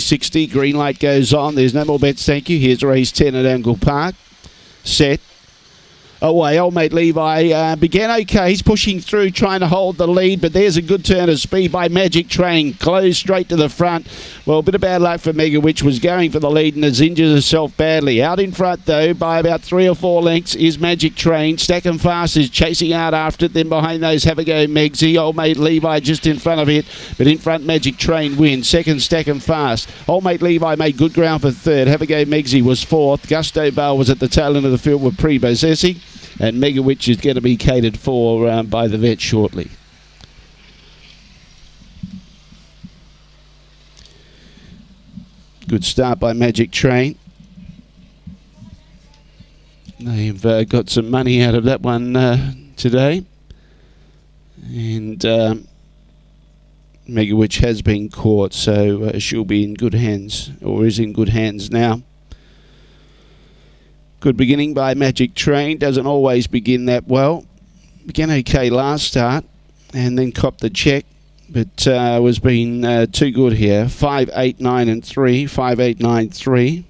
360. Green light goes on. There's no more bets, thank you. Here's race 10 at Angle Park. Set away. Old mate Levi uh, began okay. He's pushing through, trying to hold the lead, but there's a good turn of speed by Magic Train. Closed straight to the front. Well, a bit of bad luck for Mega, which was going for the lead and has injured herself badly. Out in front, though, by about three or four lengths is Magic Train. Stack and Fast is chasing out after it. Then behind those, have a go, Megsy. Old mate Levi just in front of it, but in front, Magic Train wins. Second, Stack and Fast. Old mate Levi made good ground for third. Have a go, Megsy was fourth. Gusto Bale was at the tail end of the field with Pre Bozesi and Megawitch is going to be catered for um, by the vet shortly. Good start by Magic Train. They've uh, got some money out of that one uh, today. And um, Megawitch has been caught, so uh, she'll be in good hands, or is in good hands now. Good beginning by Magic Train. Doesn't always begin that well. Began okay last start and then copped the check, but uh, was being uh, too good here. Five, eight, nine, and three. Five, eight, nine, three.